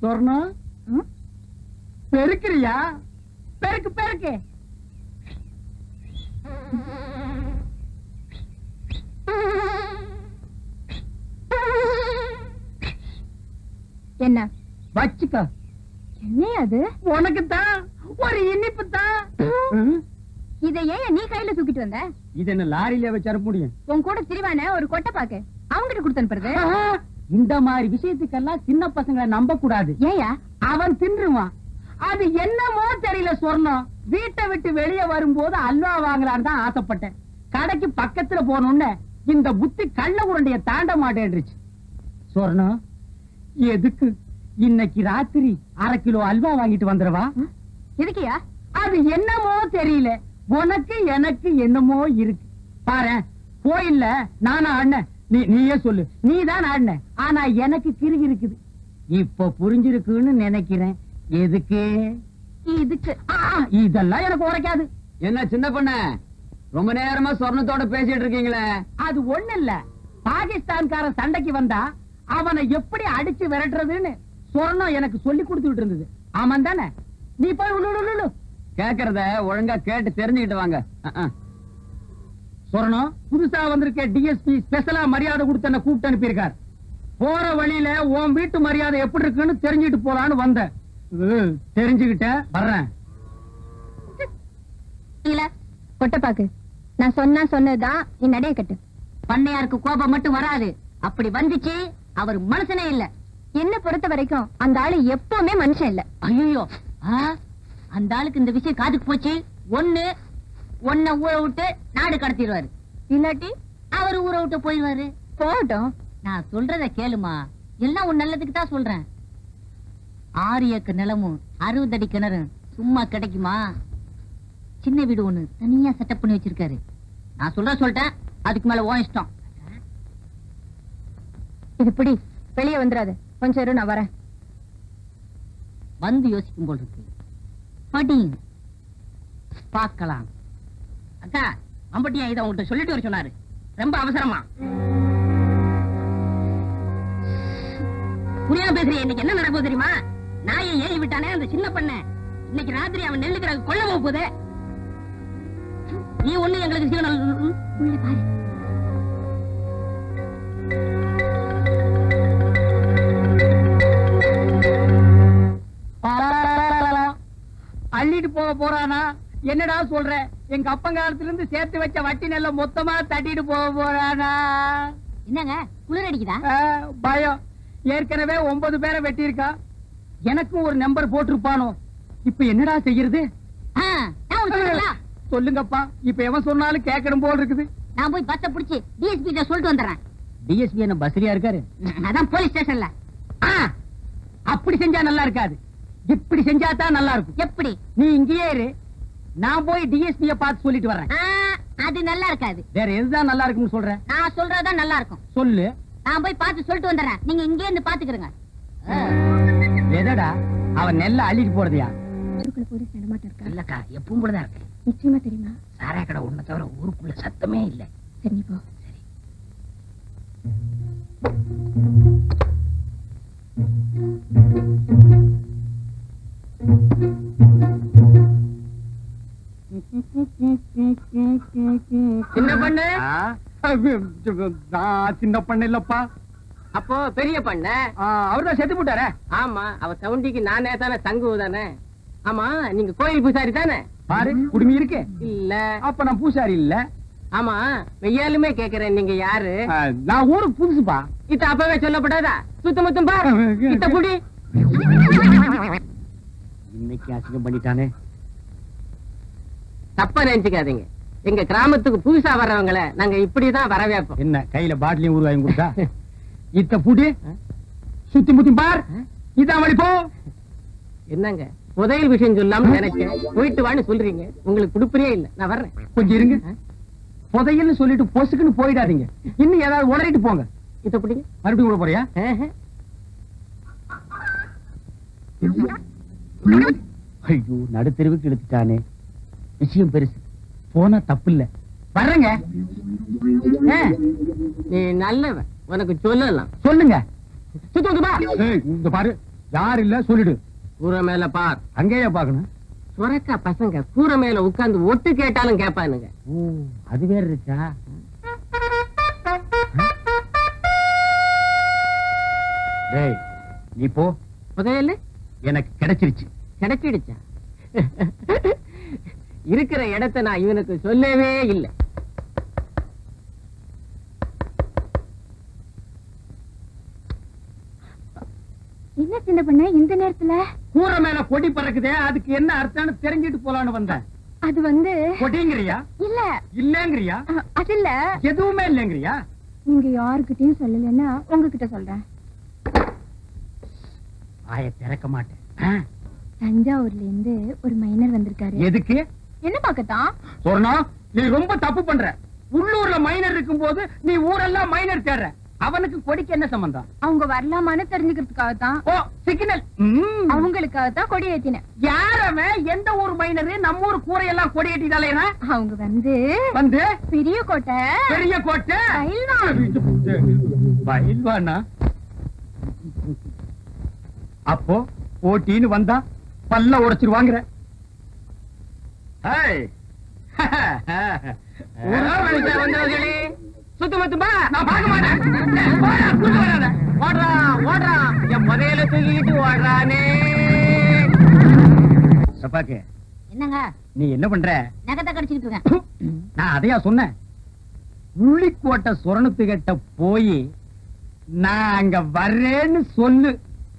சொர்ணம்? பெருக்கிறியா? பெருக்கு பெருக்கு. என்ன? வச்சுக்க. என்ன அது? உனக்கு தான் ஒரு இனிப்பு தான் இதை ஏன் நீ கையில தூக்கிட்டு வந்த? இது என்ன லாரியில வச்சு முடியும்? உன் கூட திரிவான ஒரு கொட்டை பாக்கு. அவங்கிட்ட கொடுத்து அனுப்புறது. இந்த மாதிரி விஷயத்துக்கெல்லாம் சின்ன பசங்களை நம்ப கூடாது ஏயா அவன் தின்றுவான். அது என்னமோ தெரியல சொர்ணம் வீட்டை விட்டு வெளியே வரும்போது அல்வா வாங்கலான்னு தான் ஆசைப்பட்டேன். கடைக்கு பக்கத்துல போனோன்னு இந்த புத்தி கள்ள உருண்டைய தாண்ட மாட்டேன்றுச்சு. சொர்ணம் எதுக்கு? இன்னைக்கு ராத்திரி அரை கிலோ அல்வா வாங்கிட்டு வந்துடவா? எதுக்கியா அது என்னமோ தெரியல. உனக்கு எனக்கு என்னமோ இருக்கு. பாரு கோயில்ல நானா ஆடினேன் நீ நீயே சொல்லு. நீ தான் ஆடின. ஆனா எனக்கு கிறுகி இருக்குது. இப்ப புரிஞ்சிருக்குன்னு நினைக்கிறேன். எதுக்கு? இதுக்கு. ஆ, இதெல்லாம் எனக்கு உரைக்காது. என்ன சின்ன பொண்ண? ரொம்ப நேரமா சொர்ணத்தோட பேசிட்டு இருக்கீங்களே. அது ஒண்ணு இல்ல பாகிஸ்தான்காரன் சண்டைக்கு வந்தா அவனை எப்படி அடிச்சு விரட்டுறதுன்னு சொர்ணம் எனக்கு சொல்லி கொடுத்துட்டு இருந்தது. ஆமாம் தானே? நீ போய். கேக்குறத ஒழுங்கா கேட்டு தெரிஞ்சுக்கிட்டு வாங்க. சொர்ணம் புதுசா வந்திருக்க டிஎஸ்பி ஸ்பெஷலா மரியாதை கொடுத்து என்ன கூப்பிட்டு அனுப்பியிருக்கார். போற வழியில உன் வீட்டு மரியாதை எப்படி இருக்குன்னு தெரிஞ்சுட்டு போலான்னு வந்தேன். உம், தெரிஞ்சுக்கிட்டேன் வர்றேன். இல்ல கொட்டை பாக்கு. நான் சொன்னா சொன்னதுதான் நீ நடைய கட்டு. பண்ணையாருக்கு கோபம் மட்டும் வராது. அப்படி வந்துச்சு அவர் மனுஷனே இல்ல. என்ன பொறுத்த வரைக்கும் அந்த ஆளு எப்பவுமே மனுஷன் இல்ல. ஐயோ அந்த ஆளுக்கு இந்த விஷயம் காதுக்கு போச்சு? ஒண்ணு ஒன்ன ஊரை விட்டு நாடு கடத்திடுவாரு. இல்லாட்டி? அவர் ஊரை விட்டு போயிடுவாரு. போகட்டும். நான் சொல்றத கேளுமா. எல்லாம் உன் நல்லதுக்கு தான் சொல்றேன். ஆறு ஏக்கர் நிலமும் அறுபது அடி கிணறும் சும்மா கிடைக்குமா? சின்ன வீடு ஒண்ணு தனியா செட்டப் பண்ணி வச்சிருக்காரு. நான் சொல்ற சொல்லிட்டேன். அதுக்கு மேல ஓ இஷ்டம். இது பிடி. வெளியே வந்துடாது. கொஞ்சம் நான் வரேன். வந்து யோசிக்கும் போல் இருக்கு. படி பார்க்கலாம். அக்கா அம்பட்டியா இதை உங்கள்கிட்ட சொல்லிட்டு வர சொன்னாரு. ரொம்ப அவசரமா. புரியாம பேசுறிய இன்னைக்கு என்ன நடக்கும் தெரியுமா? நாயை ஏறி விட்டானே அந்த சின்ன பண்ண. இன்னைக்கு ராத்திரி அவன் நெல்லுக்கிற கொல்ல போக போகுது. நீ ஒண்ணு எங்களுக்கு சிக்னல் உள்ள பாரு. அள்ளிட்டு போக போறானா? என்னடா சொல்ற? எங்க அப்பங்காலத்துல இருந்து சேர்த்து வச்ச வட்டி நெல்ல மொத்தமா தட்டிட்டு போக போறானா? என்னங்க? குளிர் அடிக்குதா? பயம். ஏற்கனவே ஒன்பது பேரை வெட்டியிருக்கா. எனக்கும் ஒரு நம்பர் போட்டிருப்பானோ? இப்ப என்னடா செய்யறது? சொல்லுங்கப்பா. இப்ப எவன் சொன்னாலும் கேட்கணும் போல் இருக்குது. நான் போய் பஸ்ஸ புடிச்சு டிஎஸ்பி கிட்ட சொல்லிட்டு வந்துடுறேன். டிஎஸ்பி என்ன பஸ்ரியா இருக்காரு? அதான் போலீஸ் ஸ்டேஷன்ல. அப்படி செஞ்சா நல்லா இருக்காது. இப்படி செஞ்சா தான் நல்லா இருக்கும். எப்படி? நீ இங்கேயே இரு. நான் போய் டிஎஸ்பிய பார்த்து சொல்லிட்டு வர்றேன். ஆ, அது நல்லா இருக்காது. வேற எதுதான் நல்லா இருக்கும்னு சொல்றேன் நான் சொல்றதுதான் நல்லா இருக்கும். சொல்லு. நான் போய் பார்த்து சொல்லிட்டு வந்துடுறேன். நீங்க இங்கே இருந்து பாத்துக்கிறங்க எதடா? அவன் நெல்ல அள்ளிட்டு போறதையா? ஊருக்குள்ள போலீஸ் நடமாட்டம் இருக்கா? இல்லக்கா எப்பவும் போலதான் இருக்கு. நிச்சயமா தெரியுமா? சாராய கடை ஒண்ணு தவிர ஊருக்குள்ள சத்தமே இல்ல. சரி போ. சின்ன பண்ணு. நான் சின்ன பண்ண இல்லப்பா. அப்போ பெரிய பண்ண. அவர்தான் செத்து போட்டாரே. ஆமா அவ சவுண்டிக்கு நானே தானே தானே. ஆமா நீங்க கோயில் பூசாரி தானே? பாரு குடுமி இருக்கு. இல்ல. அப்ப நான் பூசாரி இல்ல. ஆமா வெய்யாலுமே கேக்குறேன் நீங்க யாரு? நான் ஊருக்கு புதுசுப்பா. இத்த அப்பவே சொல்லப்படாதா? சுத்த முத்தம் பாரு. இத்த புடி. இன்னைக்கு அசிங்கம் பண்ணிட்டானே. தப்பா நினைச்சுக்காதீங்க. எங்க கிராமத்துக்கு புதுசா வர்றவங்கள நாங்க இப்படிதான் வரவேப்போம் என்ன கையில பாட்டிலையும் ஊர் வாங்கி கொடுத்தா? இத்த புடி சுத்தி முத்தி பார். இதான் வழி போ. என்னங்க புதையல் விஷயம் சொல்லாம நினைச்சேன் போயிட்டு வான்னு சொல்றீங்க. உங்களுக்கு குடுப்பறியே இல்ல. நான் வர்றேன். கொஞ்சம் இருங்க. புதையல்னு சொல்லிட்டு பொசுக்குன்னு போயிடாதீங்க. இன்னும் ஏதாவது உளறிட்டு போங்க. இத பிடிங்க. மறுபடியும் கூட போறியா. ஐயோ நடுத்தெருவுக்கு இழுத்துட்டானே. விஷயம் பெருசு. போனா தப்பு இல்ல வர்றேங்க நீ நல்லவன். உனக்கு சொல்லலாம். சொல்லுங்க. இந்த பாரு. யார் இல்ல சொல்லிடு. கூரை மேல பார் அங்கேயே பாக்கணும். சுரக்கா பசங்க கூரை மேல உட்கார்ந்து ஒட்டு கேட்டாலும் கேட்பானுங்க ஓ அது வேற இருக்கா? டேய் நீ போ. புதையல்? எனக்கு கிடைச்சிருச்சு. கிடைச்சிடுச்சா? இருக்கிற இடத்தை நான் இவனுக்கு சொல்லவே இல்லை. என்ன சின்ன பொண்ணு இந்த நேரத்துல? கூரை மேல கொடி பறக்குதே அதுக்கு என்ன அர்த்தம்னு தெரிஞ்சிட்டு போலான்னு வந்தேன். அது வந்து கொடிங்கிறியா? இல்ல. இல்லங்கிறியா? அது இல்ல. எதுவுமே இல்லங்கிறியா? நீங்க யாருக்கிட்டயும் சொல்லலைன்னா உங்ககிட்ட சொல்றேன். வாய திறக்க மாட்டேன். தஞ்சாவூர்ல இருந்து ஒரு மைனர் வந்திருக்காரு. எதுக்கு? என்ன பாக்கத்தான் சொன்னா நீ ரொம்ப தப்பு பண்ற. உள்ளூர்ல மைனர் இருக்கும் போது நீ ஊரெல்லாம் மைனர் தேடுற. அவனுக்கு கொடிக்கு என்ன சம்பந்தம்? அவங்க வரலாமான்னு தெரிஞ்சுக்கிறதுக்காக தான் ஓ சிக்னல் அவங்களுக்காக தான் கொடி ஏத்தினேன். யாரவன் எந்த ஊர் மைனரு நம்ம ஊர் கூரையெல்லாம் கொடி கட்டிட்டாலே அவங்க வந்து வந்து? பெரிய கோட்டை. பெரிய கோட்டை? பயில்வான். அப்போ போட்டின்னு வந்தா பல்ல உடைச்சிருவாங்கிற. வந்தவர்களே சுத்து முத்துமா நான் பார்க்க மாட்டேன். போடா, குறுக்க வராத. ஓடுறா ஓடுறா. என் புதையல தூக்கிட்டு ஓடுறானே. சப்பாக்கு என்னங்க? நீ என்ன பண்ற? நகத்தை கடிச்சிட்டு இருக்கேன். நான் அதையா சொன்னேன். உள்ளிக்கோட்டை சுரணத்துக்கிட்ட போய் நான் அங்க வர்றேன்னு சொல்லு.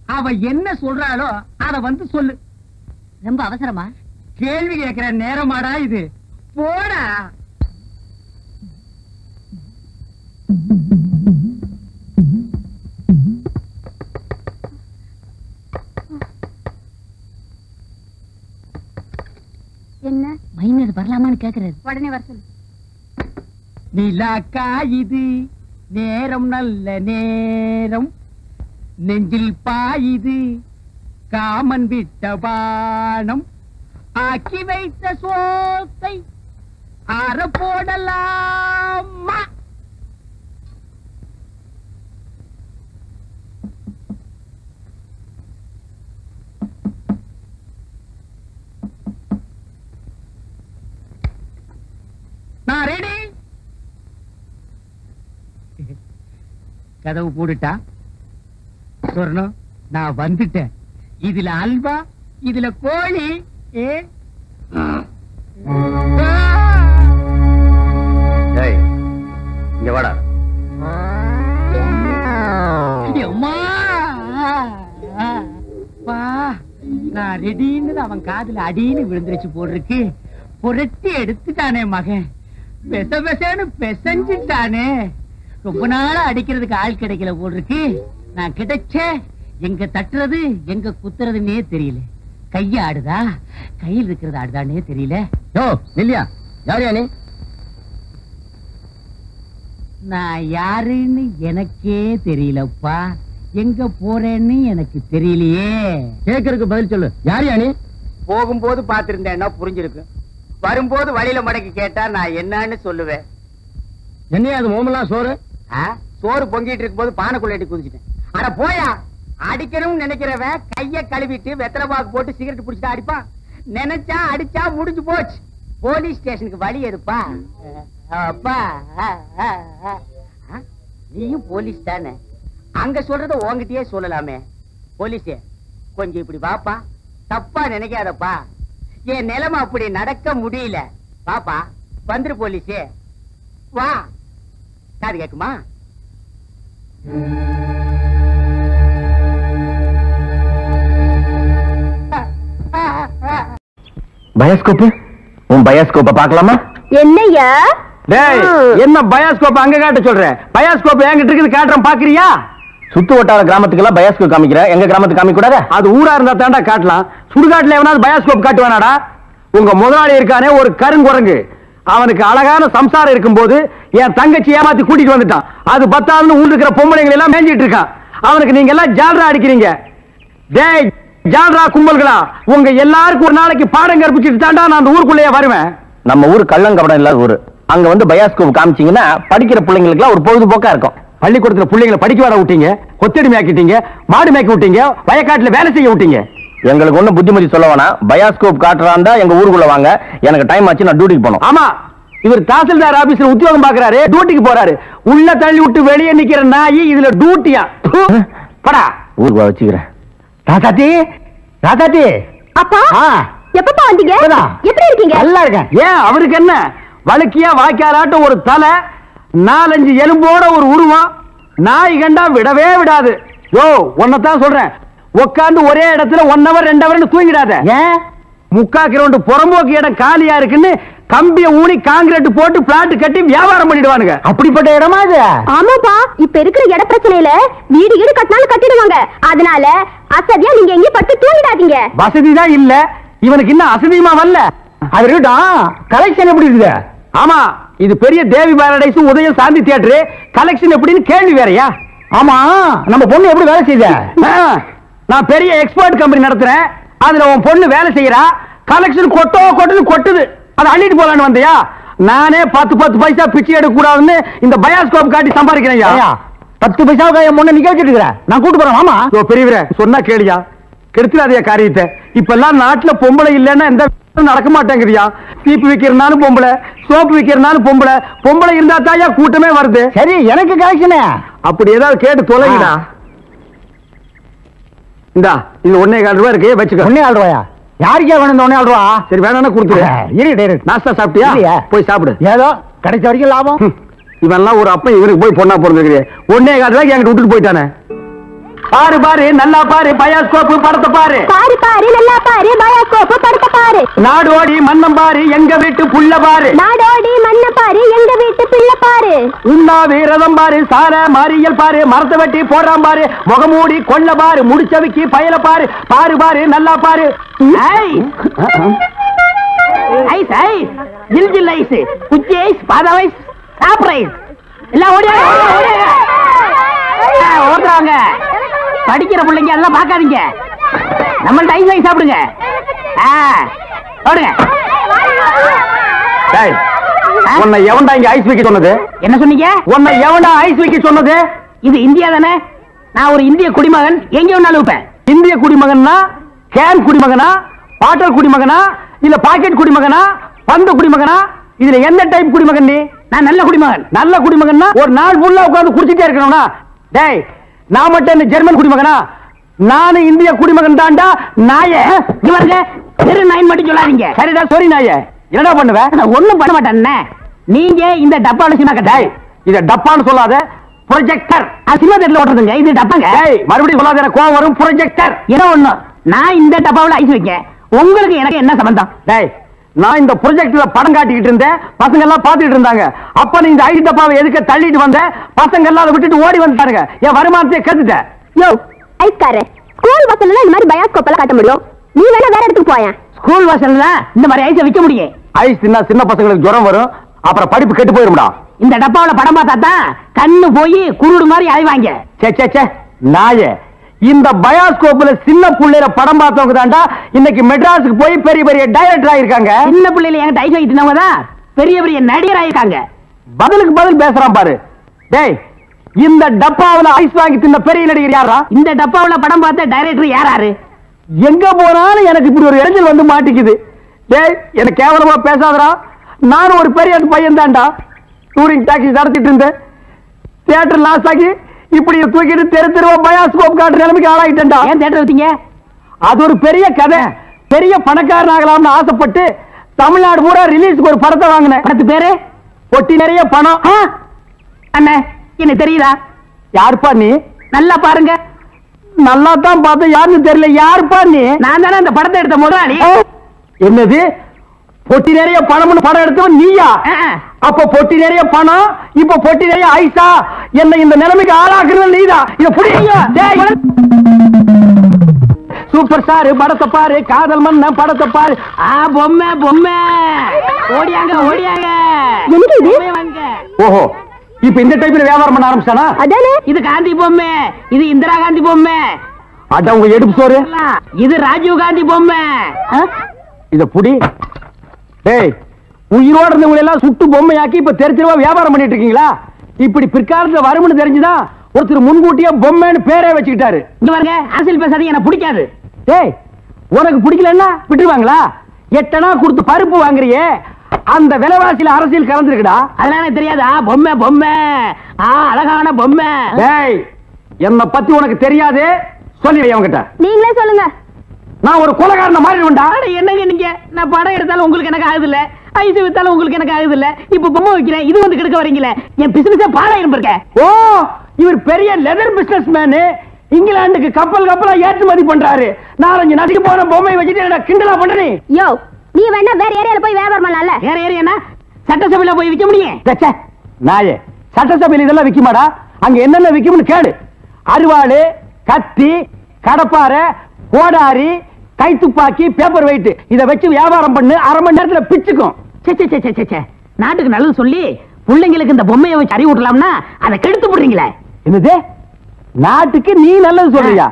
அவ என்ன சொல்றாளோ அத வந்து சொல்லு. ரொம்ப அவசரமா? கேள்வி கேட்கிற நேரமாடா இது. போடா. என்ன? மைனர் வரலாமான்னு கேக்குறாரு உடனே வர சொல்லு. நிலாக்கா இது. நேரம் நல்ல நேரம். நெஞ்சில் பாயுது. காமன் விட்ட பானம் ஆக்கி வைத்த சோத்தை அற போடலாமா. நான் ரெடி கதவு போடுட்டா? சொர்ணம் நான் வந்துட்டேன். இதுல அல்வா இதுல கோழி. இங்க வாடா. நான் ரெடின்னு அவன் காதுல அடின்னு விழுந்துருச்சு போட்டிருக்கு புரட்டி எடுத்துட்டானே மகன். பெச பெசன்னு பெசஞ்சிட்டானே. ரொம்ப நாளா அடிக்கிறதுக்கு ஆள் கிடைக்கல போட்டிருக்கு நான் கிடைச்சே எங்க தட்டுறது எங்க குத்துறதுன்னே தெரியல. கைய ஆடுதா கையில் இருக்கிறது ஆடுதானே தெரியல. யோ நில்லியா? யாரியா நீ? நான் யாருன்னு எனக்கே தெரியலப்பா. எங்க போறேன்னு எனக்கு தெரியலையே. கேக்குறதுக்கு பதில் சொல்லு. யாரியா நீ? போகும்போது பாத்திருந்தேன்னா புரிஞ்சிருக்கு. வரும்போது வழியில மடக்கி கேட்டா நான் என்னன்னு சொல்லுவேன். என்னையா அது மோமெல்லாம் சோறு? சோறு பொங்கிட்டு இருக்கும்போது பானைக்குள்ள எட்டி குதிச்சிட்டேன். அட போயா! அடிக்கணும்னு நினைக்கிறவன் கைய கழுவிட்டு வெத்தலை பாக்கு போட்டு சிகரெட் புடிச்சா அடிப்பான் நினைச்சா அடிச்சா முடிஞ்சு போச்சு. போலீஸ் ஸ்டேஷனுக்கு வழி எதுப்பா? அப்பா நீயும் போலீஸ் தானே? அங்க சொல்றத உன்கிட்டயே சொல்லலாமே. போலீஸே கொஞ்சம் இப்படி வாப்பா. தப்பா நினைக்காதப்பா. என் நிலைமை அப்படி நடக்க முடியல. பாப்பா வந்துரு போலீஸே. வா. காது கேக்குமா? பயாஸ்கோப் உன் பயாஸ்கோப்ப பார்க்கலாமா? என்னையா டேய் என்ன பயாஸ்கோப் அங்க காட்ட சொல்ற? பயாஸ்கோப் என்கிட்ட இருக்குது காட்டுறேன் பாக்குறியா சுத்து வட்டார கிராமத்துக்கு எல்லாம் பயாஸ்கோப் காமிக்கிற. எங்க கிராமத்துக்கு காமிக்க கூடாது அது ஊரா இருந்தா தாண்டா காட்டலாம். சுடுகாட்டுல எவனாவது பயாஸ்கோப் காட்டுவானாடா? உங்க முதலாளி இருக்கானே ஒரு கருங்குரங்கு. அவனுக்கு அழகான சம்சாரம் இருக்கும்போது என் தங்கச்சி ஏமாத்தி கூட்டிட்டு வந்துட்டான். அது பத்தாதுன்னு ஊர் இருக்கிற பொம்பளைங்களை எல்லாம் மேஞ்சிட்டு இருக்கான். அவனுக்கு நீங்க எல்லாம் ஜால்ரா அடிக்கிறீங்க. டேய் ஜால்ரா கும்பல்களா? உங்க எல்லாருக்கும் ஒரு நாளைக்கு பாடம் கற்பிச்சுட்டு தாண்டா நான் அந்த ஊருக்குள்ளேயே வருவேன். நம்ம ஊர் கள்ளங்கபடம் இல்லாத ஊரு. அங்க வந்து பயாஸ்கோப் காமிச்சீங்கன்னா படிக்கிற பிள்ளைங்களுக்கு ஒரு பொழுதுபோக்கா இருக்கும். பள்ளிக்கூடத்துல பிள்ளைங்களை படிக்க வர விட்டீங்க கொத்தடி மேய்க்கிட்டீங்க மாடு மேய்க்க விட்டீங்க வயக்காட்டுல வேலை செய்ய விட்டீங்க. எங்களுக்கு ஒண்ணும் புத்திமதி சொல்ல வேணாம். பயாஸ்கோப் காட்டுறாண்டா எங்க ஊருக்குள்ள வாங்க. எனக்கு டைம் ஆச்சு நான் டியூட்டிக்கு போனோம் ஆமா இவர் தாசில்தார் ஆபீஸ்ல உத்தியோகம் பாக்குறாரு டியூட்டிக்கு போறாரு. உள்ள தள்ளி விட்டு வெளியே நிக்கிற நாய் இதுல டியூட்டியா படா. ஊருக்கு வச்சுக்கிறேன். ராசாத்தி ராசாத்தி அப்பா எப்பப்பா வந்தீங்க. எப்படி இருக்கீங்க? நல்லா இருக்கேன். ஏன் அவருக்கு என்ன? வழுக்கியா வாய்க்காலாட்டம் ஒரு தலை நாலஞ்சு எலும்போட ஒரு உருவம் நாய் கண்டா விடவே விடாது. யோ தான் சொல்றேன். உட்கார்ந்து ஒரே இடத்துல ஒன் ஹவர் ரெண்டு ஹவர் தூங்கிடாத. ஏன்? முக்கா கிரவுண்ட் புறம்போக்கு இடம் காலியா இருக்குன்னு கம்பிய ஊனி காங்கிரீட் போட்டு பிளாட் கட்டி வியாபாரம் பண்ணிடுவானுங்க. அப்படிப்பட்ட இடமா இது? ஆமாப்பா இப்ப இருக்கிற இட பிரச்சனையில வீடு வீடு கட்டினாலும் கட்டிடுவாங்க. அதனால அசதியா நீங்க எங்கேயும் பட்டு தூங்கிடாதீங்க. வசதி தான் இல்ல. இவனுக்கு இன்னும் அசதியுமா வரல? அது இருக்கட்டும். கலெக்ஷன் எப்படி இருக்குது? ஆமா இது பெரிய தேவி பாரடைஸ் உதயம் சாந்தி தியேட்டர் கலெக்ஷன் எப்படின்னு கேள்வி வேறயா? ஆமா நம்ம பொண்ணு எப்படி வேலை செய்த? நான் பெரிய எக்ஸ்போர்ட் கம்பெனி நடத்துறேன். அதுல உன் பொண்ணு வேலை செய்யறா. கலெக்ஷன் கொட்டோ கொட்டுது கொட்டுது. அதை அள்ளிட்டு போலான்னு வந்தியா? நானே பத்து பத்து பைசா பிச்சை எடுக்க கூடாதுன்னு இந்த பயாஸ்கோப் காட்டி சம்பாதிக்கிறேன் பத்து பைசாவுக்கு என் முன்ன நிக்க வச்சிட்டு இருக்கிறேன் நான் கூட்டு போறேன் ஆமா பெரியவரே சொன்னா கேளியா கெடுத்துடாதே காரியத்தை. இப்ப எல்லாம் நாட்டுல பொம்பளை இல்லைன்னா எந்த நடக்க மாட்டேங்குதியா சீப்பு விக்கிறனாலும் பொம்பளை சோப்பு விக்கிறனாலும் பொம்பளை. பொம்பளை இருந்தா தாயா கூட்டமே வருது. சரி எனக்கு கலெக்ஷனே அப்படி ஏதாவது கேட்டு தொலைங்கடா இந்தா இது ஒன்னே கால் ரூபாய் இருக்கு வச்சுக்க. ஒன்னே கால் ரூபாயா? யாருக்கே வேணும் கால் ரூபா சரி வேணா கொடுத்துரு. இரு நாஸ்தா சாப்பிட்டியா? போய் சாப்பிடு. ஏதோ கிடைச்ச வரைக்கும் லாபம். இவன்லாம் ஒரு அப்ப இவனுக்கு போய் பொண்ணா பிறந்திருக்கிறே ஒன்னே ரூபாய்க்கு என்கிட்ட விட்டுட்டு போயிட்டானே. பாரு பாரு நல்லா பாரு பயாஸ்கோப்பு படத்தை பாரு. பாரு பாரு நல்லா பாரு பயாஸ்கோப் படுத்த பாரு. நாடோடி மன்னம் பாரு எங்க வீட்டு புள்ள பாரு. நாடோடி மண்ண பாரு எங்க வீட்டு பிள்ளை பாரு. உண்ணாவி ரதம் பாரு சார மாரியல் பாரு மரத்தை வெட்டி போடுறான் பாரு. முகமூடி கொள்ள பாரு முடிச்சவிக்கி பயல பாரு. பாரு பாரு நல்லா பாரு. Ice ice! ஜில் ஜில் ஐஸ் குச்சி ஐஸ் பாதாம் ஐஸ் சாப்பிட்ற ஐஸ். எல்லாம் ஓடியாங்க ஓடுறாங்க. படிக்கிற பிள்ளைங்க எல்லாம் பார்க்காதீங்க. நம்மள்ட்ட ஐஸ் ஐஸ் சாப்பிடுங்க. ஆ, ஓடுங்க உன்னை எவன்டா இங்க ஐஸ் வைக்க சொன்னது? என்ன சொன்னீங்க? உன்னை எவன்டா ஐஸ் வைக்க சொன்னது? இது இந்தியா தானே? நான் ஒரு இந்திய குடிமகன். எங்க வேணாலும் வைப்பேன் இந்திய குடிமகன்னா கேன் குடிமகனா பாட்டல் குடிமகனா இல்ல பாக்கெட் குடிமகனா பந்து குடிமகனா? இதுல எந்த டைப் குடிமகன் நீ? நான் நல்ல குடிமகன். நல்ல குடிமகன்னா ஒரு நாள் ஃபுல்லா உட்கார்ந்து குடிச்சிட்டே இருக்கணும்னா டேய் நான் மட்டும் ஜெர்மன் குடிமகனா? நானும் இந்திய குடிமகன் தான்டா நாய இங்க பாருங்க. தெரு நாயின் மட்டும் சொல்லாதீங்க. சரிடா சாரி நாய. என்னடா பண்ணுவேன் நான் ஒண்ணும் பண்ண மாட்டேன் நீங்க இந்த டப்பால சினிமா கட்டாய் இத டப்பான்னு சொல்லாத. ப்ரொஜெக்டர் சினிமா தேட்டர்ல ஓட்டுறதுங்க. இது டப்பாங்க. மறுபடியும் சொல்லாத. கோவம் வரும். ப்ரொஜெக்டர் என்ன ஒண்ணு? நான் இந்த டப்பாவுல ஐஸ் வைக்க உங்களுக்கு எனக்கு என்ன சம்பந்தம்? டேய் நான் இந்த ப்ரொஜெக்ட்ல படம் காட்டிக்கிட்டு இருந்தேன். பசங்க எல்லாம் பாத்துட்டு இருந்தாங்க. அப்ப நீ இந்த ஐஸ் டப்பாவை எதுக்கு தள்ளிட்டு வந்த? பசங்க எல்லாம் அதை விட்டுட்டு ஓடி வந்துட்டாருங்க என் வருமானத்தை கத்துட்டேன் யோ ஐஸ்காரே ஸ்கூல் பசங்க இந்த மாதிரி பயாஸ்கோப் எல்லாம் காட்ட முடியும்? நீ வேணா வேற இடத்துக்கு போயேன். ஸ்கூல் வாசல்ல இந்த மாதிரி ஐஸை விற்க முடியும் ஐஸ் தின்னா சின்ன பசங்களுக்கு ஜுரம் வரும். அப்புறம் படிப்பு கெட்டு போயிரும்டா. இந்த டப்பாவுல படம் பார்த்தா தான் கண்ணு போய் குருடு மாதிரி அலைவாங்க. சே சே சே நாயே. இந்த பயாஸ்கோப்ல சின்ன புள்ளையில படம் பார்த்தவங்க தான்டா இன்னைக்கு மெட்ராஸுக்கு போய் பெரிய பெரிய டைரக்டர் ஆயிருக்காங்க. சின்ன என்கிட்ட ஐஸ் வைக்கிட்டு இருந்தவங்க தான்? பெரிய பெரிய நடிகர் ஆயிருக்காங்க. பதிலுக்கு பதில் பேசுறான் பாரு. டேய் இந்த டப்பாவுல ஐஸ் வாங்கி தின்ன பெரிய நடிகர் யாரா? இந்த டப்பாவுல படம் பார்த்த டைரக்டர் யாராரு எங்க போனாலும் எனக்கு இப்படி ஒரு இடைஞ்சல் வந்து மாட்டிக்குது. டேய் எனக்கு கேவலமா பேசாதடா. நானும் ஒரு பெரிய பையன் தான்டா டூரிங் டாக்ஸி நடத்திட்டு இருந்தேன். தியேட்டர் லாஸ் ஆகி இப்படி தூக்கிட்டு தெரு தெருவா பயாஸ்கோப் காட்டுற நிலைமைக்கு ஆளாயிட்டேன்டா. ஏன் தேட்டர் வச்சீங்க? அது ஒரு பெரிய கதை. பெரிய பணக்காரன் ஆகலாம்னு ஆசைப்பட்டு தமிழ்நாடு பூரா ரிலீஸ்க்கு ஒரு படத்தை வாங்கினேன். படத்து பேரு? பொட்டி நிறைய பணம். அண்ணே எனக்கு தெரியுதா? யாருப்பா நீ? நல்லா பாருங்க. நல்லா தான் பார்த்தேன். யாருன்னு தெரியல. யாருப்பா நீ? நான் தானே அந்த படத்தை எடுத்த முதலாளி. என்னது? பொட்டி நிறைய பணம்னு படம் எடுத்தவன் நீயா. அப்ப பொட்டி நிறைய பணம் இப்ப பொட்டி நிறைய ஐசா என்ன இந்த நிலைமைக்கு ஆளாக்குறது நீதான் இத டேய். சூப்பர் ஸ்டார் படத்தை பாரு. காதல் மன்ன படத்தை பாரு. ஆ பொம்மை பொம்மை. ஓடியாங்க ஓடியாங்க. ஓஹோ. இப்ப இந்த டைப்ல வியாபாரம் பண்ண ஆரம்பிச்சானா அதானே? இது காந்தி பொம்மை. இது இந்திரா காந்தி பொம்மை. அட உங்க எடுப்பு சோறு. இது ராஜீவ் காந்தி பொம்மை? இத புடி. டேய் உயிரோட இருந்தவங்க எல்லாம் சுட்டு பொம்மையாக்கி இப்ப தெரு தெருவா வியாபாரம் பண்ணிட்டு இருக்கீங்களா? இப்படி பிற்காலத்துல வரும்னு தெரிஞ்சுதான் ஒருத்தர் முன்கூட்டியே பொம்மைன்னு பேரே வச்சுக்கிட்டாரு. இந்த பாருங்க அரசியல் பேசாதீங்க எனக்கு பிடிக்காது. டேய் உனக்கு பிடிக்கலன்னா விட்டுருவாங்களா? எட்டனா கொடுத்து பருப்பு வாங்குறியே அந்த விலைவாசியில அரசியல் கலந்துருக்குடா. அதெல்லாம் எனக்கு தெரியாதா? பொம்மை பொம்மை. ஆ அழகான பொம்மை. டேய் என்ன பத்தி உனக்கு தெரியாது சொல்லி அவங்கிட்ட நீங்களே சொல்லுங்க. நான் ஒரு கொலகாரன மாறிடுவேன்டா அட, என்னங்க நீங்க? நான் படம் எடுத்தாலும் உங்களுக்கு எனக்கு ஆகுது இல்ல ஐஸ் வித்தாலும் உங்களுக்கு எனக்கு ஆகுது இல்ல இப்ப பொம்மை வைக்கிறேன் இது வந்து கெடுக்க வரீங்களே? என் பிசினஸே பாடாயிரம் இருக்க ஓ இவர் பெரிய லெதர் பிசினஸ் மேனு இங்கிலாந்துக்கு கப்பல் கப்பலா ஏற்றுமதி பண்றாரு. நாலஞ்சு நதிக்கு போன பொம்மை வச்சுட்டு கிண்டலா பண்றீ யோ நீ வேணா வேற ஏரியால போய் வியாபாரம் பண்ணலாம்ல? வேற என்ன சட்டசபையில போய் விற்க முடியும். நாயே. சட்டசபையில் இதெல்லாம் விக்குமாடா அங்க என்னென்ன விக்கும்னு கேளு. அருவாளு கத்தி கடப்பாரை கோடாரி கைத்துப்பாக்கி பேப்பர் வெயிட் இத வச்சு வியாபாரம் பண்ணு அரை மணி நேரத்துல பிச்சுக்கும். நாட்டுக்கு நல்லது சொல்லி பிள்ளைங்களுக்கு இந்த பொம்மையை வச்சு அறிவு விட்டலாம்னா அதை கெடுத்து போடுறீங்களே. என்னது? நாட்டுக்கு நீ நல்லது சொல்றியா?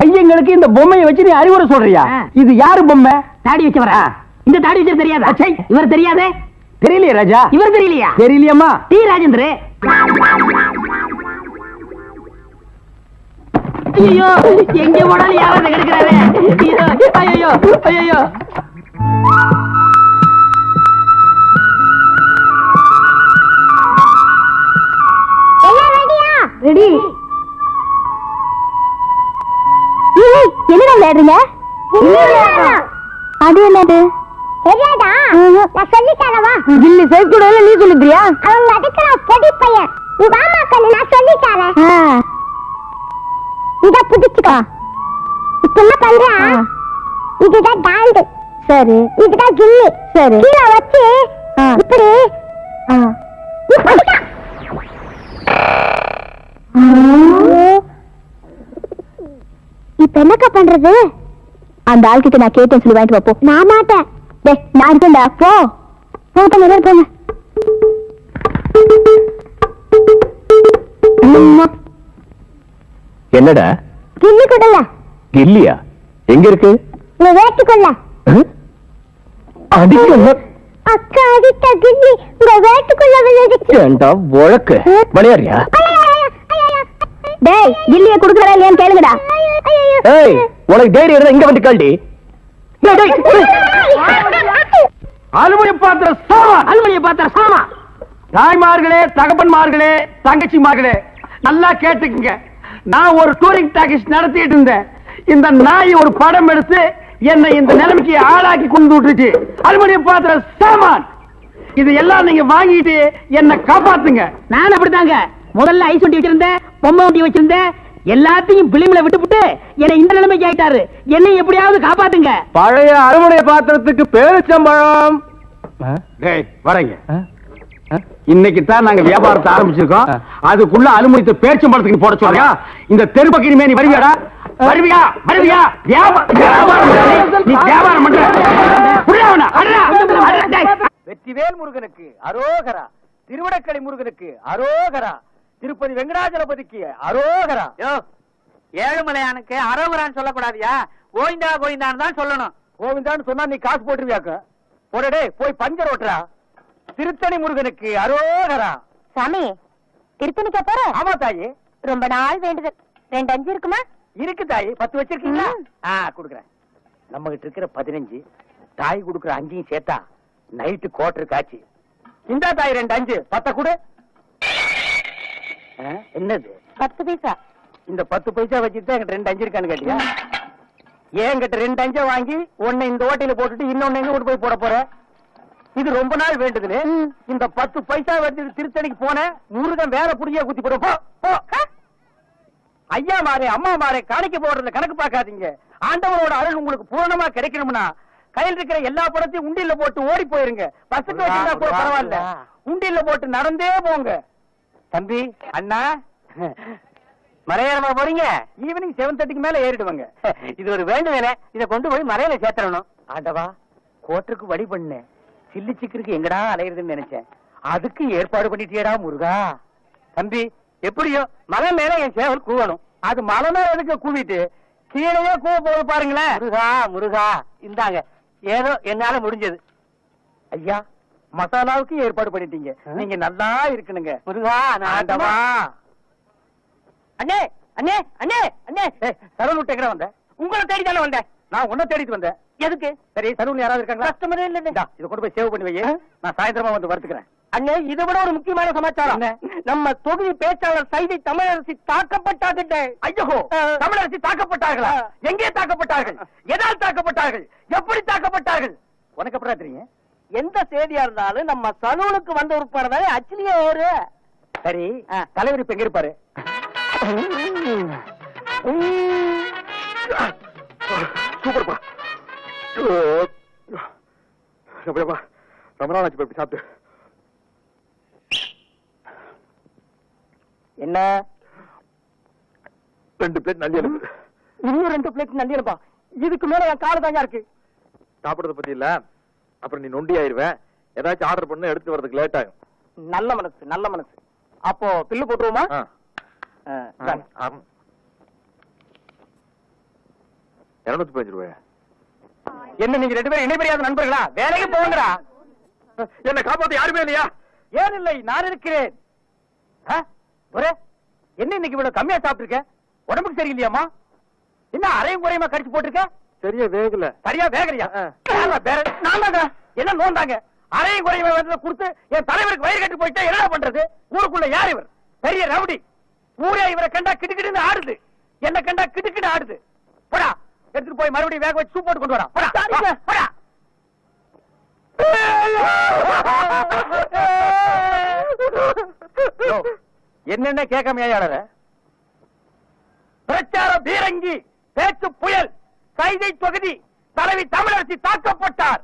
பையங்களுக்கு இந்த பொம்மையை வச்சு நீ அறிவுரை சொல்றியா. இது யாரு பொம்மை? தாடி வச்சவரா. இந்த தாடி வச்சது தெரியாதா. இவர் தெரியாதே? தெரியலையே ராஜா. இவர் தெரியலையா? தெரியலையம்மா. டி. ராஜேந்திர. ஐயோ எங்க போனாலும் யாராவது கிடைக்கிறாரு ஐயோ ஐயோ எல்லாம் ரெடியா? ரெடி. என்னடா விளையாடுறீங்க? அது என்னது? தெரியாதா? நான் சொல்லி தரவா கில்லி சேர்க்கூட நீ சொல்லுறியா? அவங்க அதுக்குற பொடி பையன். வாமா கண்ணு நான் சொல்லி தரேன் இத புடிச்சுக்கோ. இப்ப என்ன பண்ற? இதுதான் டாண்டு சரி. இதுதான் கில்லி சரி. கீழே வச்சு இப்படி. இப்ப என்னக்கா பண்றது? அந்த ஆள்கிட்ட நான் கேட்டேன் சொல்லி வாங்கிட்டு வா, போ நான் மாட்டேன். டேய் நான் இருக்கேன்டா. போ. போட்ட நிறைய போங்க. என்னடா? கிள்ளி கொடுல. இல்லையா எங்க இருக்கு? நீ வேட்டுக்குள்ள அடிக்கல அக்கா அடித்த கிள்ளி உங்க வேட்டுக்குள்ள விழுந்துச்சு ஏண்டா உழக்கு விளையாடுறியா? டேய் கில்லிய குடுக்கறா இல்லையான்னு கேளுங்கடா. ஏய் உனக்கு தைரியம் இருந்தா இங்க வந்து கழட்டி அலுவலி பாத்திர சாமான் அலுமணியை பார்த்தா சாமா. தாய்மார்களே தகப்பன்மார்களே தங்கச்சிமார்களே நல்லா கேட்டுக்குங்க. நான் ஒரு டூரிங் டாக்கிஸ் நடத்திட்டு இருந்தேன். இந்த நாய் ஒரு படம் எடுத்து என்னை இந்த நிலைமைக்கு ஆளாக்கி கொண்டு விட்டுருச்சு அலுமினிய பாத்திர சாமான். இது எல்லாம் நீங்க வாங்கிட்டு என்ன காப்பாத்துங்க. நான் அப்படித்தாங்க முதல்ல ஐஸ் வண்டி வச்சிருந்தேன் பொம்மை வண்டி வச்சிருந்தேன். எல்லாத்தையும் பிலிம்ல விட்டுப்புட்டு என்னை இந்த நிலைமைக்கு ஆயிட்டாரு. என்னை எப்படியாவது காப்பாத்துங்க. பழைய அலுமினிய பாத்திரத்துக்கு பேரிச்சம்பழம். வரங்க. இன்னைக்கு தான் நாங்க வியாபாரத்தை ஆரம்பிச்சிருக்கோம். அதுக்குள்ள அலுமினியத்தை பேரிச்சம்பழத்துக்கு போட சொல்றியா இந்த தெரு பக்கிரிமே நீ வருவியாடா? வருவியா? வருவியா? வியாபாரம். நீ. வியாபாரம் பண்ற. வெற்றிவேல் முருகனுக்கு அரோகரா. திருவடக்கடை முருகனுக்கு அரோகரா. திருப்பதி வெங்கடாஜலபதிக்கு அரோகரா. ஏழுமலையானுக்கு அரோகரான்னு சொல்லக்கூடாதியா? கோவிந்தா கோவிந்தான்னு தான் சொல்லணும். கோவிந்தான்னு சொன்னா நீ காசு போட்டுருவியாக்க? போடடே போய் பஞ்சர் ஓட்டுறா. திருத்தணி முருகனுக்கு அரோகரா. சாமி திருத்தணிக்கா போற? ஆமா தாயி. ரொம்ப நாள் வேண்டுதல். ரெண்டு அஞ்சு இருக்குமா? இருக்கு தாயி. பத்து வச்சிருக்கீங்களா. ஆ குடுக்குறேன். நம்ம கிட்ட இருக்கிற பதினஞ்சு தாய் குடுக்குற அஞ்சையும் சேர்த்தா நைட்டு கோட்டர் காட்சி இந்தா தாய் ரெண்டு அஞ்சு. பத்த கொடு. என்னது? பத்து பைசா. இந்த பத்து பைசா வச்சுட்டு என்கிட்ட ரெண்டு அஞ்சு இருக்கான்னு கேட்டியா? என்கிட்ட ரெண்டு அஞ்சை வாங்கி ஒன்னு இந்த ஓட்டையில போட்டுட்டு இன்னொன்னு எங்க போய் போட போற? இது ரொம்ப நாள் வேண்டுதுன்னு. இந்த பத்து பைசா வச்சு திருத்தணிக்கு போன முருகன் வேற புடிய குத்தி போடு. போ, போ. ஐயா மாரே அம்மா மாரே காணிக்க போடுறதுல கணக்கு பார்க்காதீங்க. ஆண்டவனோட அருள் உங்களுக்கு பூரணமா கிடைக்கணும்னா கையில் இருக்கிற எல்லா படத்தையும் உண்டியல்ல போட்டு ஓடி போயிருங்க. பஸ்ஸுக்கு வச்சிருந்தா கூட பரவாயில்ல. உண்டியல்ல போட்டு நடந்தே போங்க. தம்பி அண்ணா. மலையேறமா போறீங்க? ஈவினிங் செவன் தேர்ட்டிக்கு மேல ஏறிடுவாங்க. இது ஒரு வேண்டுதல. இத கொண்டு போய் மலையில சேர்த்தரணும் ஆண்டவா கோட்டருக்கு வழி பண்ண. சில்லி சிக்கருக்கு எங்கடா அலையுறதுன்னு நினைச்சேன். அதுக்கு ஏற்பாடு பண்ணிட்டியடா முருகா. தம்பி எப்படியோ மலை மேல என் சேவல் கூவணும். அது மலை மேல எதுக்கு கூவிட்டு கீழே கூவ போது பாருங்களேன். முருகா முருகா. இந்தாங்க. ஏதோ என்னால முடிஞ்சது. ஐயா மசாலாவுக்கு ஏற்பாடு பண்ணிட்டீங்க. நீங்க நல்லா இருக்கணுங்க. முருகா ஆண்டவா. அண்ணே அண்ணே அண்ணே அண்ணே. சரவண விட்டு எங்க வந்த? உங்களை தேடி தானே வந்தேன். நான் உன்ன தேடிட்டு வந்தேன். எதுக்கு? சரி சரவண யாராவது இருக்காங்களா? கஸ்டமரே இல்ல இதை கொண்டு போய் சேவ் பண்ணி வை. நான் சாயந்தரமா வந்து வறுத்துக்கிறேன் அண்ணே இதை விட ஒரு முக்கியமான சமாச்சாரம்? நம்ம தொகுதி பேச்சாளர் சைதை தமிழரசி தாக்கப்பட்டாகிட்ட ஐயோ. தமிழரசி தாக்கப்பட்டார்களா. எங்கே தாக்கப்பட்டார்கள்? எதால் தாக்கப்பட்டார்கள்? எப்படி தாக்கப்பட்டார்கள்? உனக்கு எப்படி தெரியும்? எந்த செய்தியா இருந்தாலும் நம்ம சலூனுக்கு வந்த உட்பட தானே? அச்சிலியே ஏறு சரி தலைவர் இப்ப எங்க இருப்பாரு? சூப்பர்ப்பா. ரொம்ப நாள் ஆச்சு இப்படி சாப்பிட்டு என்ன? ரெண்டு பிளேட் நல்லி எலும்பு இன்னும் ரெண்டு பிளேட் நண்டியப்பா இதுக்கு மேல என் கால தாங்க இருக்கு. சாப்பிடறத பத்தி இல்ல. அப்புறம் நீ நொண்டி ஆயிருவேன் ஏதாச்சும் ஆர்டர் பண்ண எடுத்து வரதுக்கு லேட் ஆகும். நல்ல மனசு நல்ல மனசு. அப்போ பில்லு போட்டுருவோமா. இருநூத்தி பதினஞ்சு ரூபாய்? என்ன நீங்க ரெண்டு பேரும் இணைபெரியாத நண்பர்களா? வேலைக்கு போங்கடா. என்ன காப்பாத்த யாருமே இல்லையா? ஏன் இல்லை நான் இருக்கிறேன். என்ன இன்னைக்கு இவ்வளவு கம்மியா சாப்பிட்டிருக்க? உடம்புக்கு சரியில்லையாமா என்ன அரையும் குறையுமா கடிச்சு போட்டிருக்க? சரியா வேகல. சரியா வேகலையா? ஆ. ஆமா, வேற நான் தாங்க என்ன நோந்தாங்க? அரையும் குறையுமா வந்து கொடுத்து என் தலைவருக்கு வயிறு கட்டி போயிட்டா என்ன பண்றது? ஊருக்குள்ள யார் இவர்? பெரிய ரவுடி. ஊரே இவரை கண்டா கிடுக்கிடுன்னு ஆடுது. என்ன கண்டா கிடுக்கிடு ஆடுது. போடா. எடுத்துட்டு போய் மறுபடியும் வேக வச்சு சூப் போட்டு கொண்டு வரா. என்னென்ன கேட்காம ஏயாளர பிரச்சார பீரங்கி பேச்சு புயல் கைதை தொகுதி தலைவி தமிழரசி தாக்கப்பட்டார்.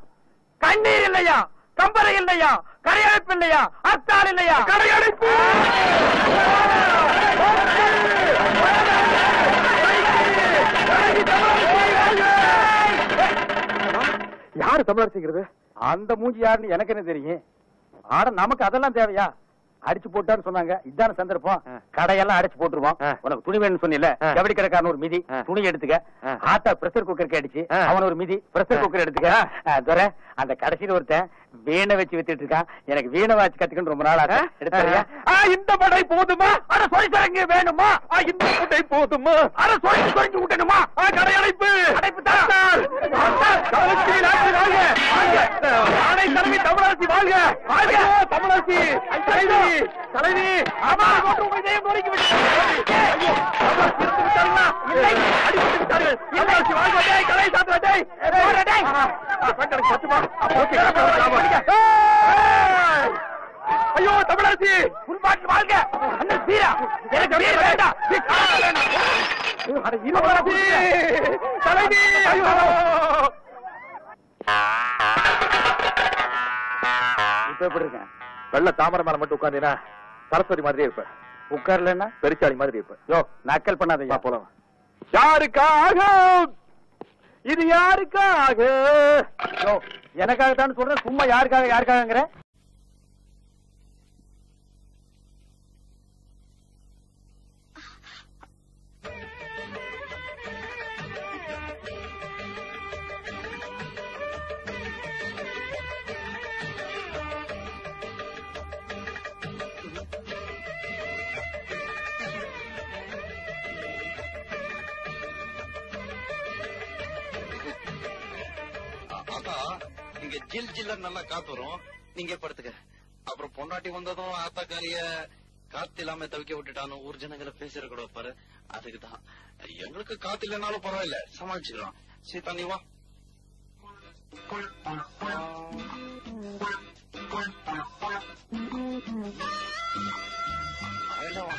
கண்ணீர் இல்லையா? கம்பரை இல்லையா? கரையழைப்பு இல்லையா? அத்தால் இல்லையா? கரையழைப்பு யாரு தமிழரசிங்கிறது அந்த மூஞ்சி யாருன்னு எனக்கு என்ன தெரியும் ஆனா நமக்கு அதெல்லாம் தேவையா அடிச்சு போட்டான்னு சொன்னாங்க இதான சந்தர்ப்பம். கடையெல்லாம் அடிச்சு போட்டுருவோம். உனக்கு துணி வேணும்னு சொன்னில. ஜவுளி கடைக்காரன் ஒரு மிதி. துணி எடுத்துக்க. ஆத்தா பிரஷர் குக்கருக்கு அடிச்சு. அவன் ஒரு மிதி பிரஷர். குக்கர் எடுத்துக்க துரை அந்த கடைசியில ஒருத்தன் வீணை வச்சு வித்துட்டு இருக்கான் எனக்கு வீணை வாட்சி கத்துக்கணும் ரொம்ப நாள் ஆச்சு எடுத்துறியா ஆ, இந்த படை போதுமா அட சொரிசரங்கு வேணுமா ஆ, இந்த படை போதுமா அட சொரிஞ்சு சொரிஞ்சு விட்டணுமா ஆ, கடையடைப்பு அடைப்பு தாத்தார் தமிழரசி நாட்டு வாழ்க ஆணை தலைவி தமிழரசி வாழ்க வாழ்க தமிழரசி தலைவி தலைவி அம்மா உங்க இதயம் நொறுக்கி விட்டு ஐயோ தமிழரசி இருந்து விட்டார்களா இல்லை அடிபட்டு விட்டார்கள் தமிழரசி வாழ்க டேய் கலை சாப்பிட டேய் ஐயோ தமிழரசி! உள்பாட்டு வாழ்க. அண்ணன் சீரா. எனக்கு வீர வேண்டாம். தலைவி ஐயோ இப்ப எப்படி இருக்கேன் வெள்ள தாமரை மேல மட்டும் உட்காந்தீனா சரஸ்வதி மாதிரியே இருப்ப உட்கார்லன்னா? பெருச்சாளி மாதிரி இருப்ப யோ நக்கல் பண்ணாதயா வா, போலாம். யாருக்காக இது யாருக்காக? எனக்காகத்தான் சொல்றேன் சும்மா யாருக்காக யாருக்காகங்கிற? இங்க ஜில் ஜில்ல நல்லா காத்து வரும். நீங்க படுத்துக்க? அப்புறம் பொண்டாட்டி வந்ததும் ஆத்தாக்காரிய காத்து இல்லாம தவிக்க விட்டுட்டானு ஊர் ஜனங்களை பேசிட கூட பாரு. அதுக்குதான் எங்களுக்கு காத்து இல்லைனாலும் பரவாயில்ல. சமாளிச்சுக்கிறோம் சீதா நீ வா. அதெல்லாம்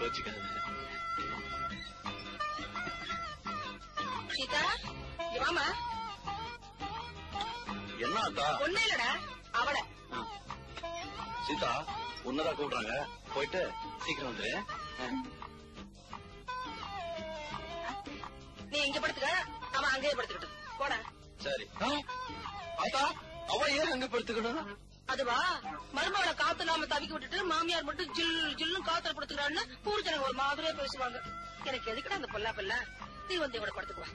கோச்சுக்காது சீதா வாமா என்ன ஒண்ணு இல்லடா அவள. சீதா உன்னதான் கூப்பிடுறாங்க. போயிட்டு சீக்கிரம் வந்துரு. நீ இங்க படுத்துக்க அவன் அங்கேயே படுத்துக்கிட்டு போடா. சரி. ஆ? ஆத்தா அவ ஏன் அங்க படுத்துக்கணும்? அதுவா? மருமகளை காத்து இல்லாம தவிக்க விட்டுட்டு மாமியார் மட்டும் ஜில் ஜில்னு காத்துல படுத்துக்கிறான்னு ஊர் ஜனங்க ஒரு மாதிரியா பேசுவாங்க. எனக்கு எதுக்குடா அந்த பொல்லா பிள்ளை நீ வந்து இவட படுத்துக்குவா.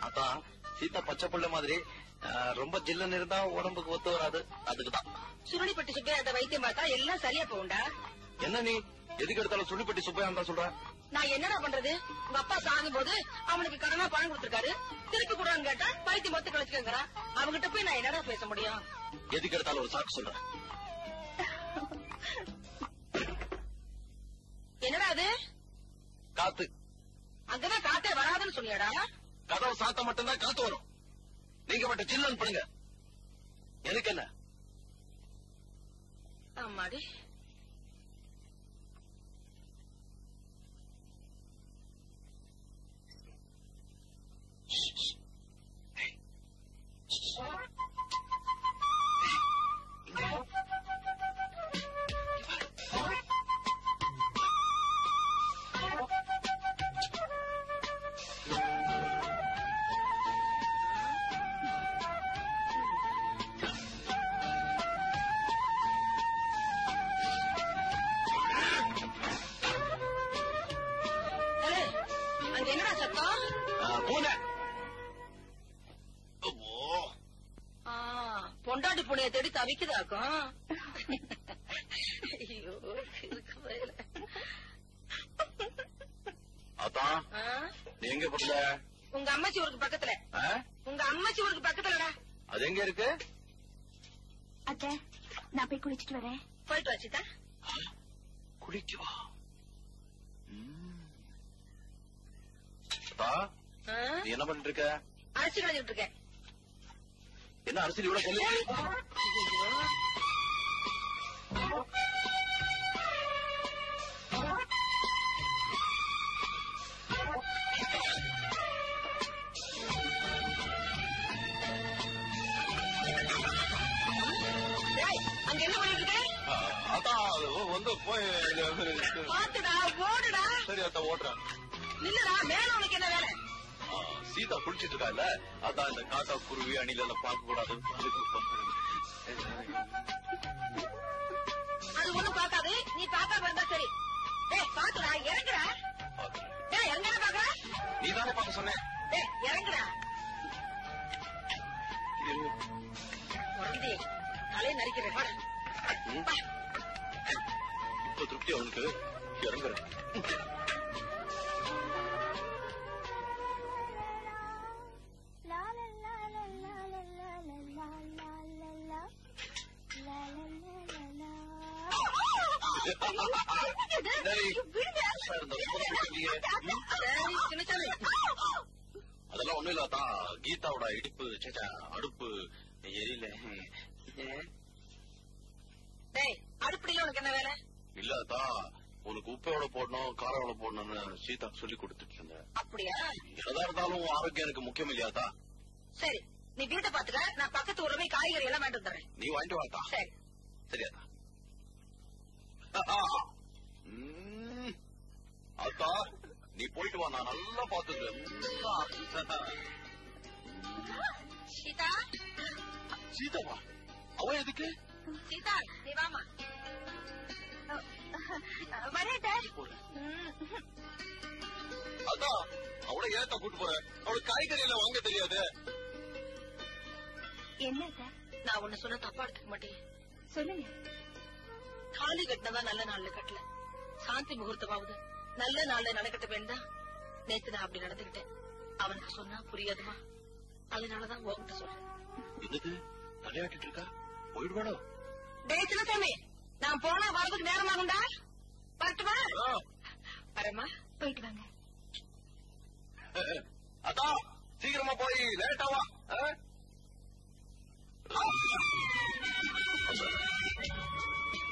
ஆத்தா சீதா பச்சை புள்ள மாதிரி ரொம்ப ஜில்லுன்னு இருந்தா உடம்புக்கு ஒத்து வராது. அதுக்குதான். சுருளிப்பட்டி சுப்பையா அந்த வைத்தியம் பார்த்தா எல்லாம் சரியா போகும்டா. என்ன நீ? எதுக்கு எடுத்தாலும் சுள்ளிப்பட்டி சுப்பையா தான் சொல்ற? நான் என்னடா பண்றது? உங்க அப்பா சாகும் போது அவனுக்கு கடனா பணம் கொடுத்திருக்காரு. திருப்பி கூடான்னு கேட்டா பைத்தியம் மொத்த கழிச்சுக்கங்கிறான் அவங்கிட்ட போய் நான் என்னடா பேச முடியும்? எதுக்கு எடுத்தாலும் ஒரு சாக்கு சொல்ற. என்னடா அது? காத்து. அங்கதான் காத்தே வராதுன்னு சொன்னியாடா. கதவு சாத்த மட்டும்தான் காத்து வரும். நீங்க மட்டும் சில்லன் பண்ணுங்க. எனக்கு என்ன? அம்மாடி புனைய தேடி தவிக்குதாக்கும் ஐயோ வந்து போய் பாத்துடா ஓடுடா. சரி அத்தா ஓட்டுறேன் நில்லுடா மேல உனக்கு என்ன வேலை? சீதா குளிச்சிட்டு இருக்கால? அதான் இந்த காக்கா குருவி அணில எல்லாம் பார்க்க கூடாது அது ஒண்ணும் பாக்காது நீ பாக்காம இருந்தா சரி. டேய் பாத்துடா இறங்குடா. டேய் எங்க பாக்குற நீ தானே பார்க்க சொன்னேன். டேய் இறங்குடா. உடனே தலையை நரிக்கிறேன் திருப்தி அவனுக்கு. இறங்குறேன். அதெல்லாம் ஒண்ணும் இல்லாதான் கீதாவோட இடுப்பு சேச்சா அடுப்பு எரியல. உனக்கு என்ன வேலை? இல்லாதா உனக்கு உப்பு எவ்வளவு போடணும் எவ்வளவு போடணும்னு சீதா சொல்லி கொடுத்துட்டு இருந்தேன் அப்படியா? எதா இருந்தாலும் ஆரோக்கியம் எனக்கு முக்கியம் இல்லையாதா சரி நீ வீட்டை பாத்துக்க நான் பக்கத்து ஊர்ல போய் காய்கறி எல்லாம் வாங்கிட்டு வந்துடுறேன். நீ வாங்கிட்டு வாத்தா சரி. சரியாதா. அத்தா நீ போயிட்டு வா நான் நல்லா பாத்துக்கிறேன் சீதா? சீதாவா? அவ எதுக்கு? சீதா நீ வாமா வரேன் போறேன் அதான் அவளை ஏத்த கூட்டு போறேன் அவளுக்கு காய்கறி எல்லாம் வாங்க தெரியாது. என்ன? நான் ஒண்ணு சொன்ன தப்பா எடுத்துக்க மாட்டேன். சொல்லுங்க. தாலி கட்டினதா நல்ல நாள்ல கட்டல. சாந்தி முகூர்த்தமாவது நல்ல நாள்ல நடக்கட்ட வேண்டாம் நேத்து நான் அப்படி நடந்துகிட்டேன் அவனுக்கு சொன்னா புரியாதுமா. அதனாலதான் உங்ககிட்ட சொல்றேன். தலையாட்டிட்டு இருக்கா? போயிடுவாடோ டேய் சின்னசாமி நான் போனா வரதுக்கு நேரமாகும்டா? வரட்டுமா ஆ. வரேம்மா. போயிட்டு வாங்க. அதான் சீக்கிரமா போய் லேட்டாவா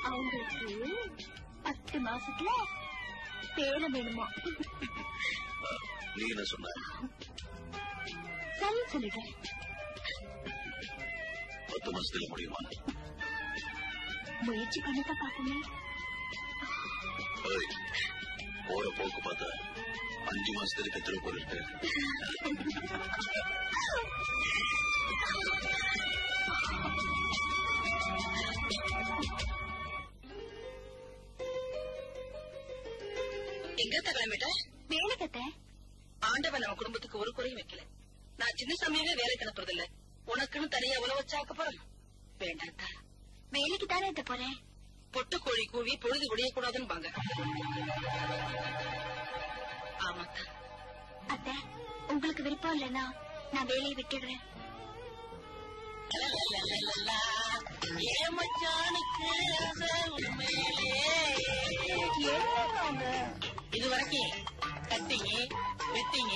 அவங்களுக்கு பத்து மாசத்துல பேரம் வேணுமா நீ என்ன சொன்ன சரி சொல்லிட்டேன் பத்து மாசத்துல முடியுமா முயற்சி பண்ணிதான் பாக்கணும் ஏய், போற போக்கு பார்த்தா அஞ்சு மாசத்துக்கு கத்திர போல இருக்கு எங்க கிளம்பிட்ட வேலை கத்த ஆண்டவன் நம்ம குடும்பத்துக்கு ஒரு குறையும் வைக்கல. நான் சின்ன சமயமே வேலைக்கு அனுப்புறது இல்ல உனக்குன்னு தனியா உழவு வச்சாக்க போறேன். வேண்டாத்தா வேலைக்கு தானே எத்த போறேன்? பொட்டு கோழி கூவி பொழுது விடியக்கூடாதுன்னு பாங்க ஆமாத்தா அத்தை உங்களுக்கு விருப்பம் இல்லைன்னா நான் வேலையை விட்டுடுறேன். ஏன் மச்சானுக்கு ஆசை உண்மையிலே? இது வரைக்கும் கட்டிங்க வெட்டிங்க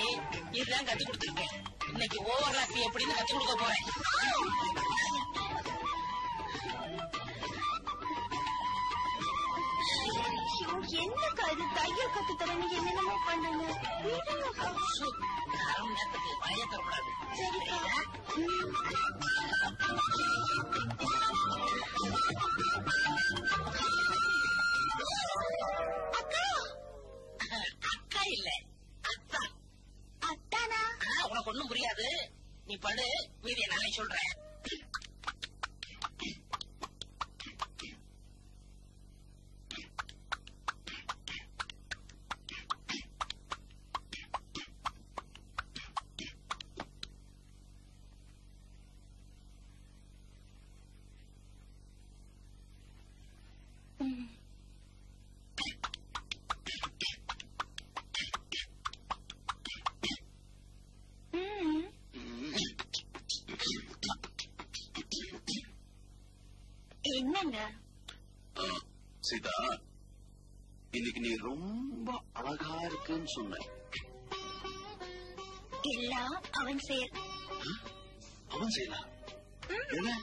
இதுதான் கத்து கொடுத்துருக்கேன் இன்னைக்கு ஓவர்லாப்பி எப்படின்னு கத்து கொடுக்க போறேன் என்னக்கா இது தையல் கத்து தரேன்னு என்னென்னமோ பண்ணுங்க சு, அரை மணி நேரத்துக்கு வாயை சரிக்கா அக்கா இல்ல. அத்தா. அத்தானா? ஆ, உனக்கு ஒண்ணும் புரியாது. நீ படு. மீதிய நானே சொல்றேன். சீதா இன்னைக்கு நீ ரொம்ப அழகா இருக்குன்னு சொன்ன. எல்லாம் அவன் செயல். அவன் என்ன?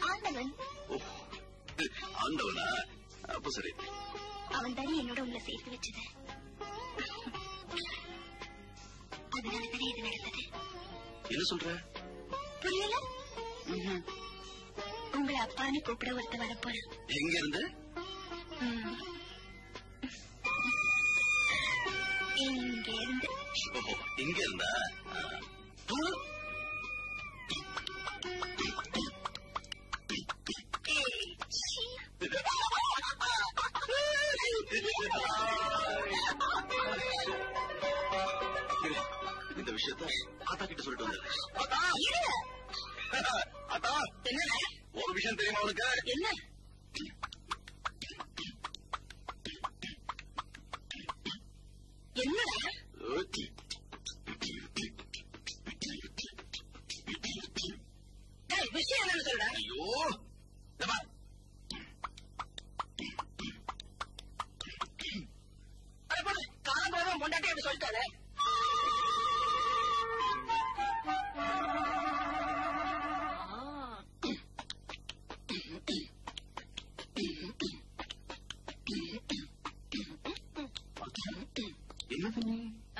ஆண்டவன். ஆண்டவனா? அப்ப சரி. அவன் தானே என்னோட உங்களை சேர்த்து வச்சது. அதனால தானே இது நடந்தது. என்ன சொல்ற? புரியல? உங்களை அப்பான்னு கூப்பிட ஒருத்த வரப்போறான். எங்க இருந்து. இங்க இருந்து ஓ, இங்க இருந்தா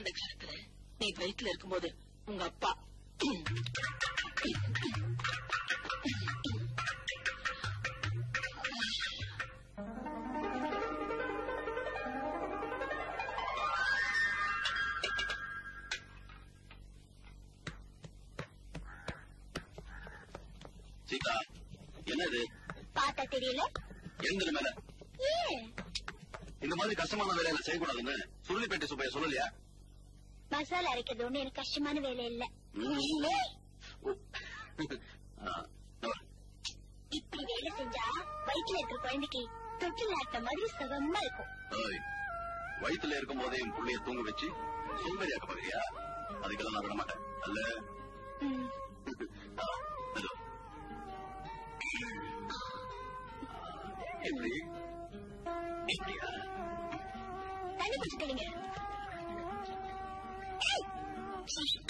அந்த க்ஷணத்துல நீ வயிற்றுல இருக்கும்போது உங்க அப்பா சீதா என்னது? பார்த்தா தெரியல. எழுந்துரு மேல. இந்த மாதிரி கஷ்டமான வேலையில செய்யக்கூடாதுன்னு சுருளிப்பேட்டை சுப்பைய சொல்லலையா? மசாலா அரைக்கிறது ஒண்ணு எனக்கு கஷ்டமான வேலை இல்ல. இப்படி வேலை செஞ்சா வயிற்றுல இருக்கிற குழந்தைக்கு தொட்டில் ஆட்ட மாதிரி சுகமா இருக்கும் வயித்துல இருக்கும் போதே என் புள்ளைய தூங்க வச்சு சோம்பேறியாக்க பாக்குறியா அதுக்கெல்லாம் நான் விட மாட்டேன். அல்ல. எப்படி எப்படியா தண்ணி குடிச்சுக்கிறீங்க Oops.